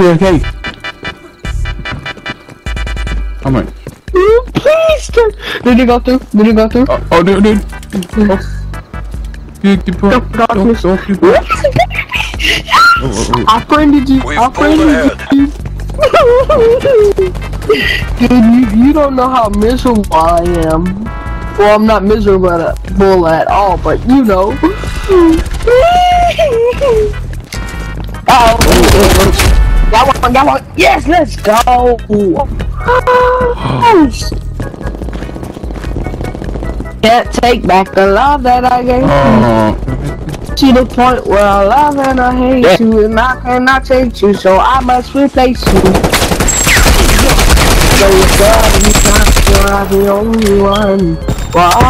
okay, okay. How much? Please, don't- did you go through? Did you go through? Oh, oh dude, dude. Oh. Dude, you put, Don't- don't don't, miss. don't, you put. Oh, oh, oh. I friended you. We've I pulled friended you. Dude, you, you don't know how miserable I am. Well, I'm not miserable at, bull at all, but you know. oh, oh, oh. Got one, got one. Yes, let's go. Can't take back the love that I gave you. Oh. To the point where I love and I hate Yeah. you, and I cannot take you, so I must replace you. So you gotta be not the only one. Wow.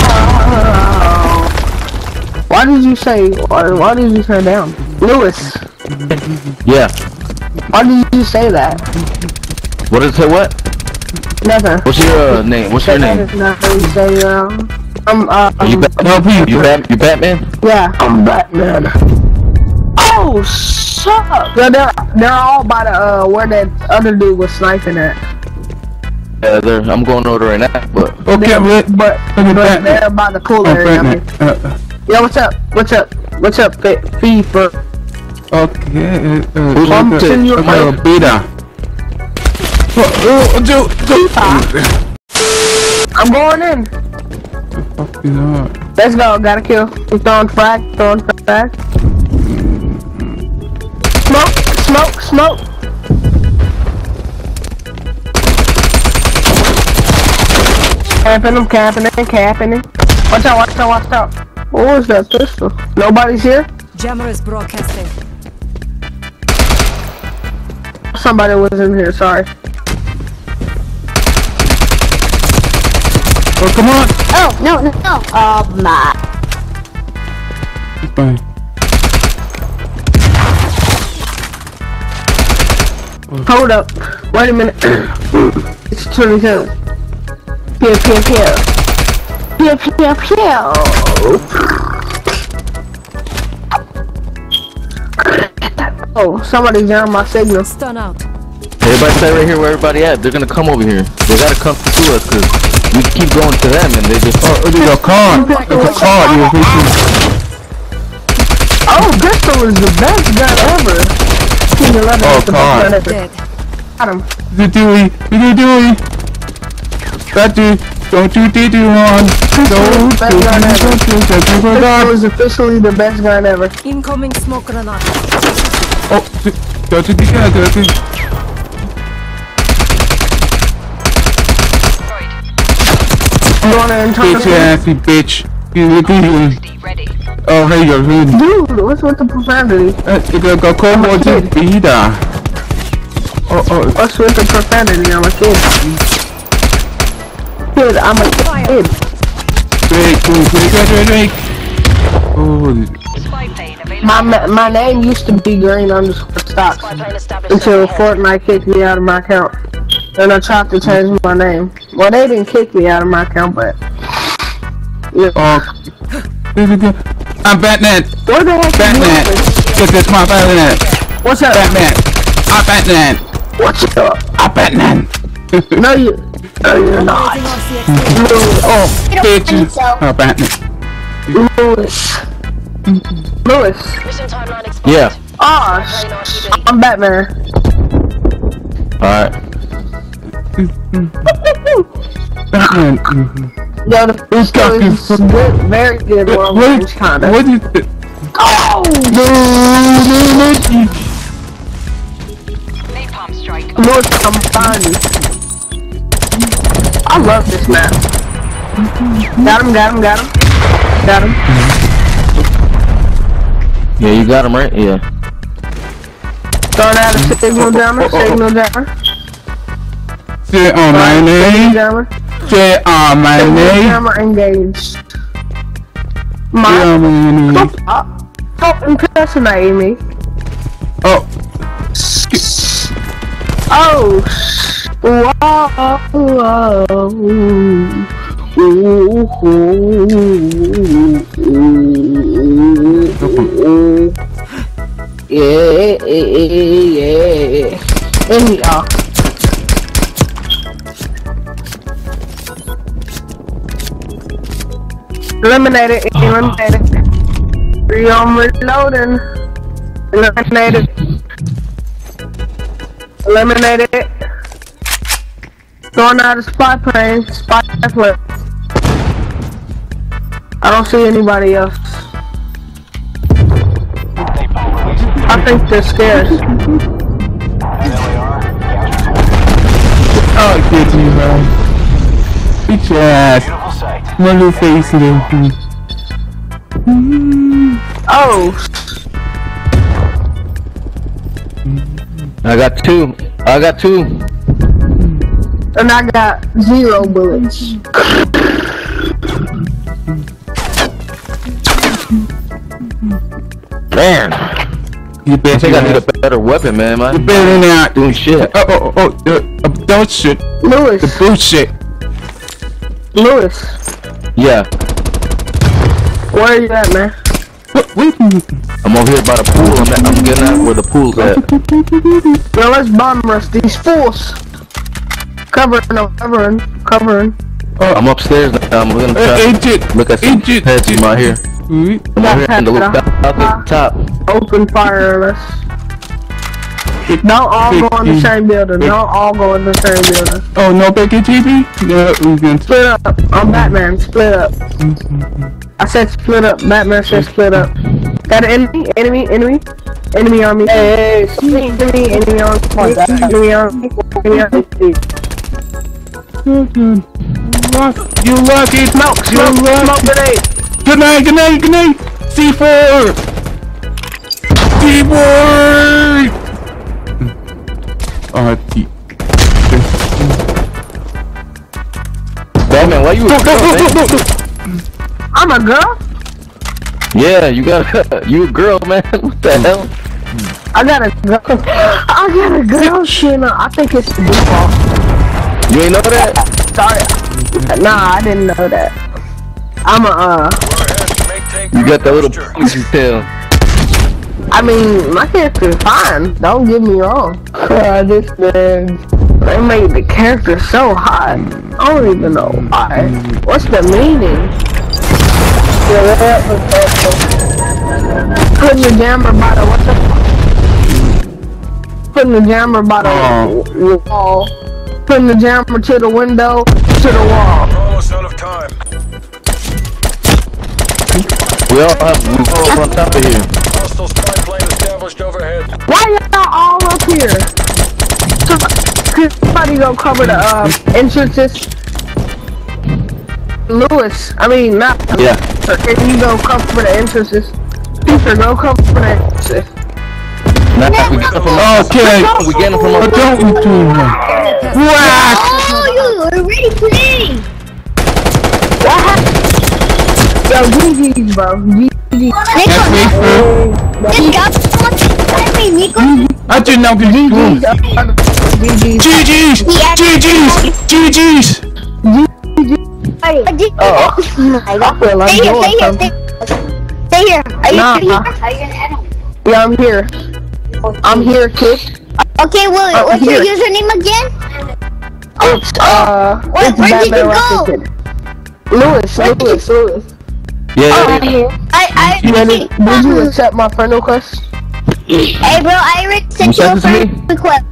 Why did you say? Why, why did you turn down, Lewis? Yeah. Why did you say that? What What is it? What? Nothing. What's your uh, name? What's your name? Nothing. Say um. I'm uh. Are you um, Bat- Help you. You Bat? You Batman? Yeah, I'm Batman. Oh, suck! up! They're, they're, they're all by the, uh, where that other dude was sniping at. Yeah, there. I'm going over right now, but Okay, They're- but, but, at but Batman. they're by the cool oh, area. I mean. Uh, Yeah, what's up? What's up? What's up, Fe- Fever? Okay, uh, uh, Who's on send you a uh, mic? beta. Oh, oh, dude, dude. I'm going in. Fuck is that? Let's go. Got to kill. He's throwing frag. Throwing frag. Smoke. Smoke. Smoke. Camping him. Camping him. Camping him. Watch out. Watch out. Watch out. What was that pistol? Nobody's here. Jammer is broadcasting. Somebody was in here. Sorry. Oh, come on. Oh, no, no, no. Oh, my. It's fine. Hold up. Wait a minute. it's 27. Pew, pew, pew. Pew, pew, pew. Oh, somebody's down my signal. Stun out. everybody stay right here where everybody at. They're gonna come over here. They gotta come to us because we keep going to them and they just. Oh, there's a car. There's a car. You're. Oh, pistol is the best gun ever. King 11 Oh, is the God. best gun ever. Dead. Got him. The Dewey. The Dewey. That dude. Don't you did you on. Don't Best you gun ever. don't you don't you is officially the best gun ever. Incoming smoke grenade. Oh, don't you do that, don't you? You wanna Bitch assy bitch. You look at you. Oh, hey, you're good. Dude, what's with the profanity? Uh, you gotta go come on to Vida. Oh, oh, What's with the profanity? I'm a kid. Kid, I'm a kid. Drake, Drake, Drake, Drake, Drake. Oh, My my name used to be Green underscore stocks until Fortnite kicked me out of my account. And I tried to change my name. Well, they didn't kick me out of my account, but yeah. oh. I'm Batman. The heck Batman. Look, that's my Batman. What's up? Batman. I'm Batman. What's up? I'm Batman. No, you. No, you're not. Oh, I don't bitch. Oh, Batman. Lewis. Lewis. Yeah. Ah, sh- I'm Batman. All right. Batman. Mhm. Yo, the pistol is good, very good long What, range, kinda. what is it? Oh! No, no, no. Lewis, I'm fine. I love this map. Got him, got him, got him. Got him. Yeah, you got him right. Yeah. Throwing out a signal jammer, signal jammer. Say on my Signal name. jammer. Say on my Signal name. jammer engaged. Say My, on my name. stop, stop impersonating me. Oh, Oh, sh- whoa, whoa, yeah, yeah, yeah. in y'all. Eliminate it, eliminate it. Three on reloading. Eliminate it. Eliminate. Going out of spot plane, spot plane. I don't see anybody else. I think they're scared. Oh, get you, man. Beat your ass. My little face and everything. Oh, I got two. I got two. and I got zero bullets. Man, You I bet think your I need ass. a better weapon, man. You better than that. doing shit. Oh, oh, oh, oh, uh, uh, bullshit. The Lewis, bullshit. Lewis, Yeah, where are you at, man? What, wait. I'm over here by the pool. I'm, at, I'm getting out where the pool's at. Yo, let's bomb rush these fools. Covering, no, covering, covering. I'm upstairs now. I'm gonna Uh, agent. look at some Agent. heads from out here. Wait. I'm over here in the little at the top. Open fire on us. Don't all go in the same building. Don't all go in the same building. Oh, no Becky TV? No, we can Split up. I'm Batman. Split up. Mm-hmm. I said split up. Batman said split up. Got an enemy? Enemy? Enemy? Enemy on me. Hey, hey, enemy, enemy, enemy on me. Enemy on me. Enemy on me. Luck, you lucky. Smoke, You smoke, smoke lucky. grenade. Good night, good night, good night. C4. C4. Oh, T. Batman, why you a Go, girl, go, man? go, go, go. I'm a girl. Yeah, you got you a girl, man. What the hell? I got a girl. I got a girl shit. I think it's the default. You ain't know that? Sorry. Nah, I didn't know that. I'm a, uh, You got that little ponytail. I mean, my character's fine. Don't get me wrong. Uh, this man, they made the character so hot. I don't even know why. What's the meaning? Putting the jammer by the what the? Putting the jammer by the wall. Putting the jammer to the window to the wall. Almost out of time. We all have we all up on top of here. Hostile spy plane established overhead. Why are y'all all up here? Somebody, somebody go cover the uh, entrances. Lewis, I mean not. Yeah. Can you go cover the entrances? Peter, go cover the entrances. Now we get them from Okay. we get them from our don't be doing that. Whack. Oh, you already playing. What happened? Yo, GG's, bro. GG's. That's Nico, me, bro. this got someone to me, Nico. I did not get GG's. GG's. GG's. GG's. GG's. I did. Oh. Oh my god. I feel like Stay here, doing stay here, something. stay, stay here. Are you Nah. here? Are you gonna add him? Yeah, I'm here. I'm here, kid. Okay, well, Oh, what's your here. username again? It's, uh, Where- it's where did Batman you go? Rocket Kid. Lewis, Lewis, Lewis. Yeah, Oh, yeah, I'm here. I, I, You ready? Did you accept my friend request? Hey, bro, I already sent You you a sent it to me? friend request.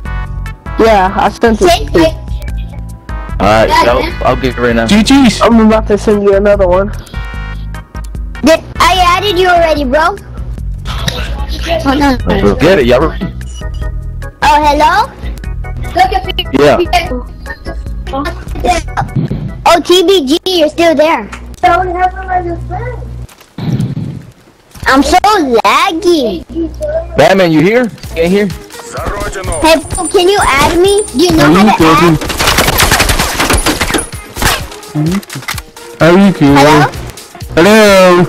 Yeah, I sent it. Send to you. it. Alright, so I'll get it right now. GG's. I'm about to send you another one. Did I added you already, bro? Oh no. Let's oh, get it, y'all. Oh, hello? Yeah. Oh, TBG, you're still there. I'm so laggy. Batman, you here? You ain't here? Hey, can you add me? Do you know Are how you to add? Are you kidding? Hello? Hello?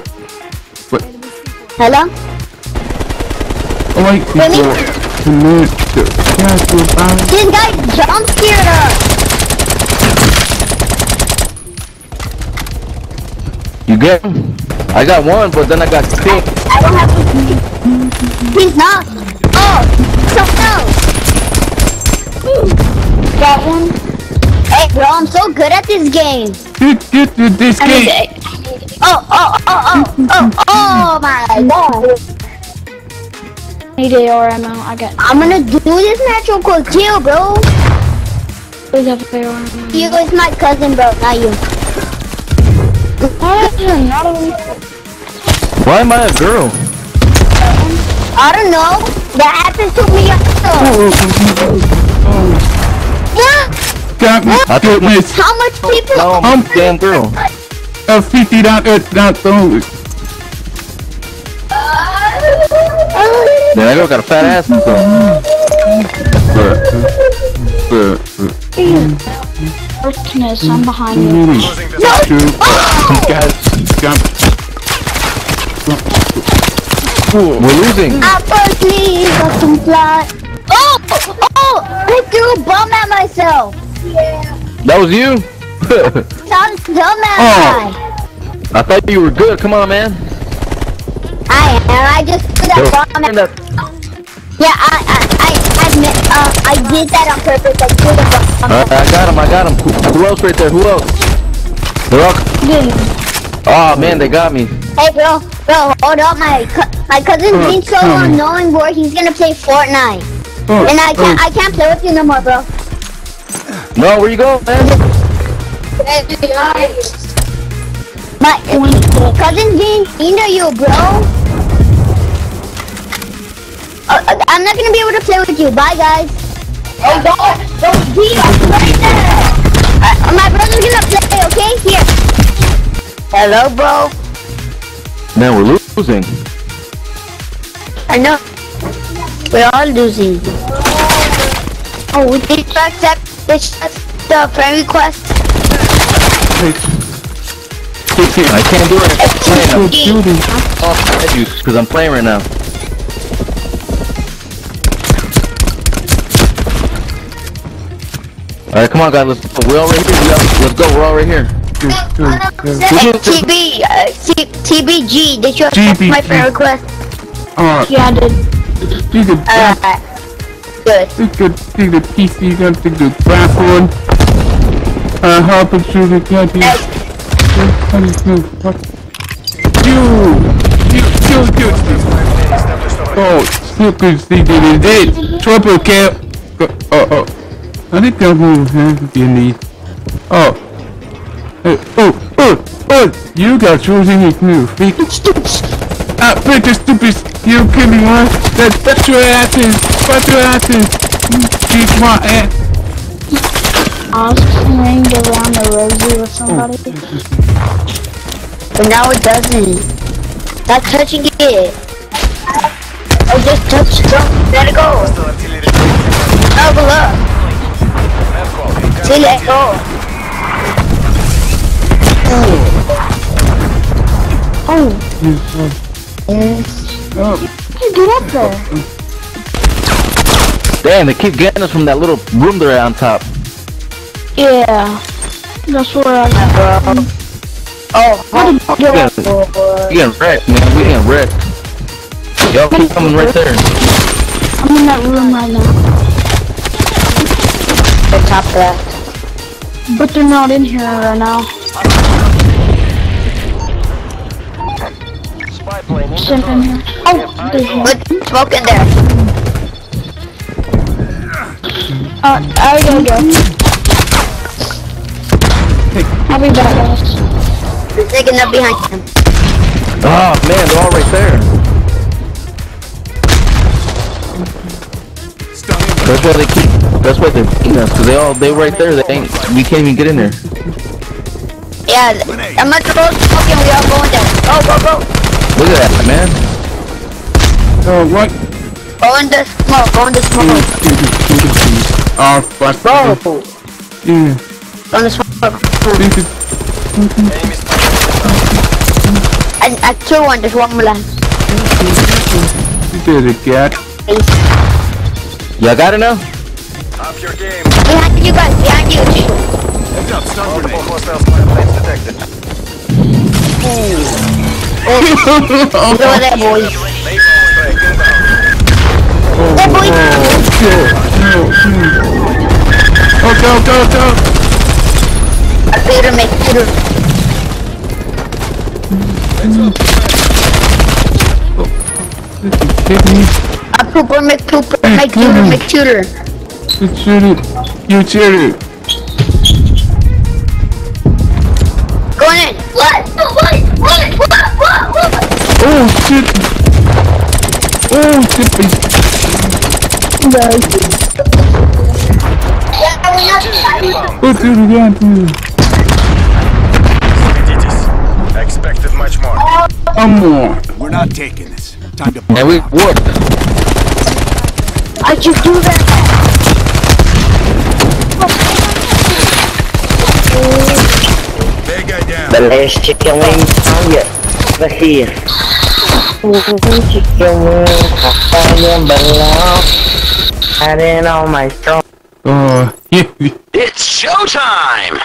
What? Hello? Oh, the my god. This guy jump scared us. You get him? I got one, but then I got six. I don't have to. He's not. Oh, someone else. Got one. Hey, bro, I'm so good at this game. Get, get to this game. Oh, oh, oh, oh, oh, oh my god. Need AR ammo. I got. I'm gonna do this natural real quick too, bro. Please have AR ammo. You is my cousin, bro, not you. Why is there not a Why am I a girl? I don't know. That happened to me also. Yeah. Got me. I took my- How much people? No, I'm a damn girl. A 50 dollars, not dollars. Man, that girl got a fat ass and stuff. Darkness? I'm behind you. This. Two. Ah! Guys, Got. we're losing. I first need a some fly. Oh, oh, I threw a bomb at myself. Yeah. That was you? Sounds dumb at Oh. I thought you were good. Come on, man. I am. I just threw Yo, that bomb at. Yeah, I, I, I, uh, I did that on purpose. I threw the bomb. Alright, I got him. I got him. Who, who else right there? Who else? They're all. Oh man, they got me. Hey, bro, bro, hold up. My, my cousin's Uh, being so me. annoying, boy. He's gonna play Fortnite, Oh, and I can't, I can't play with you no more, bro. No, where you going, man? My cousin's being mean to you, bro. Uh, I'm not gonna be able to play with you. Bye, guys. Hey, don't, don't be right there. Uh, my brother's gonna play, okay? Here. Hello, bro. Man, we're losing. I know. We're all losing. Oh, we did you accept this, the friend request? I can't do it. I'm playing. I'm shooting. off because I'm playing right now. Alright, come on, guys. Let's. We're all right here. We all, let's go. We're all right here. Hey, TB, uh, TBG, did you accept my TBG. friend request? Oh, Yeah, I did. you could, Uh, good. you could take the PC, you can take the bathroom. Uh, help it through the candy. You, you, you, you. you! Oh, super sneaking is it? Triple kill. Oh, oh. I think I'm going to need. Oh. Hey, oh, oh, oh, you got chosen his new feet. Ah, break the stupid, you kill me one. That's, that's your asses. That's your asses. Keep my ass. I was playing around the rosy with somebody. But now it doesn't. Not touching it. I just touched it. Let it go. Level up. See, let go. Yes. Oh, Get up there. Damn, they keep getting us from that little room there on top. Yeah. That's where I got. Oh, how did you We're get getting, up? getting wrecked, man. We're getting wrecked. Y'all keep coming right there. I'm in that room right now. The top left. But they're not in here right now. Spy plane in here. Oh, there's one. Put smoke in there. Uh, I gotta go. I'll be back, guys. They're taking up behind him. Oh man, they're all right there. That's why they keep. That's why they're beating us, cause they all they right there. They ain't. We can't even get in there. Yeah, I'm not supposed to smoke and we all going there. Go, go, go. Look at that, man. oh, what? Go in the smoke, go in the smoke. Oh, fuck. Go. Yeah. Go in the smoke. Think it- I, I kill one, there's one more left. You did it, cat. Y'all got it now? Up your game. Behind you guys, behind you. Multiple hostile spy planes detected. He's over there, boys. Napalm strike inbound. There, boys. Oh, shit. No, hmm. go, go, go! I better make it. Hit me. I poop on my poop my tutor, my tutor. You cheated. You cheated. Going in. What? What? What? What? What? What? Oh shit. Oh shit. Oh, Guys. What did you want to Expected much more. One more. We're not taking this. Time to. Yeah, we whooped. How'd you do that? Mega down. Belash chicken wings. Howya. Basir. Chicken wings. Hawaiian belash. I didn't know my strong. Uh, it's showtime!